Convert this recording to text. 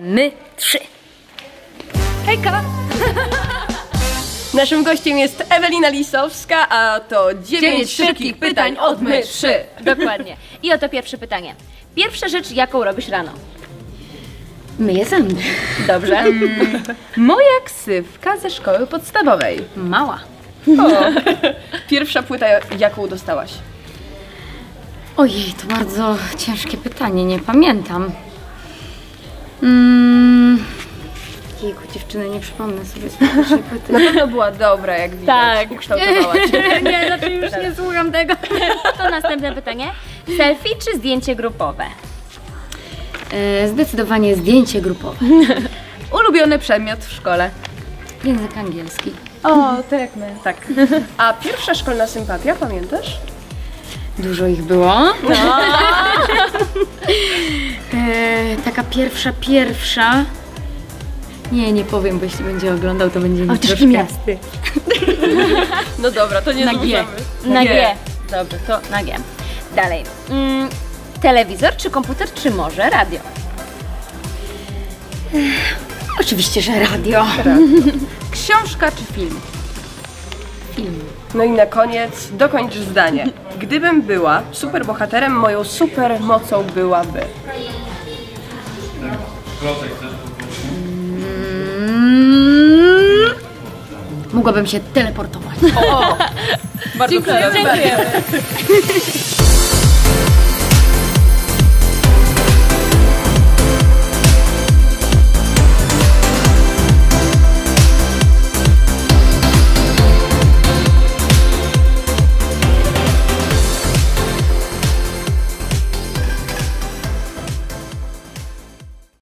My trzy. Hejka! Naszym gościem jest Ewelina Lisowska, a to dziewięć szybkich pytań od my trzy. Dokładnie. I oto pierwsze pytanie. Pierwsza rzecz, jaką robisz rano? Myję zęby. Dobrze. Moja ksywka ze szkoły podstawowej. Mała. O, pierwsza płyta, jaką dostałaś? Ojej, to bardzo ciężkie pytanie, nie pamiętam. Jejku, dziewczyny, nie przypomnę sobie z pierwszej płyty. Na pewno była dobra, jak widać. Tak. Ukształtowała cię. nie, znaczy już nie słucham tego. To następne pytanie. Selfie czy zdjęcie grupowe? E, zdecydowanie zdjęcie grupowe. Ulubiony przedmiot w szkole. Język angielski. O, to jak my. Tak. A pierwsza szkolna sympatia, pamiętasz? Dużo ich było. e, taka pierwsza, pierwsza. Nie, nie powiem, bo jeśli będzie oglądał, to będzie mi Chociaż troszkę... miasty. No dobra, to nie Na G. Na G. G. Dobrze, to na G. Dalej. Mm, telewizor czy komputer, czy może radio? Oczywiście, że radio. Książka czy film? Film. No i na koniec dokończ zdanie. Gdybym była superbohaterem, moją supermocą byłaby. Mogłabym się teleportować. Bardzo Dziękuję.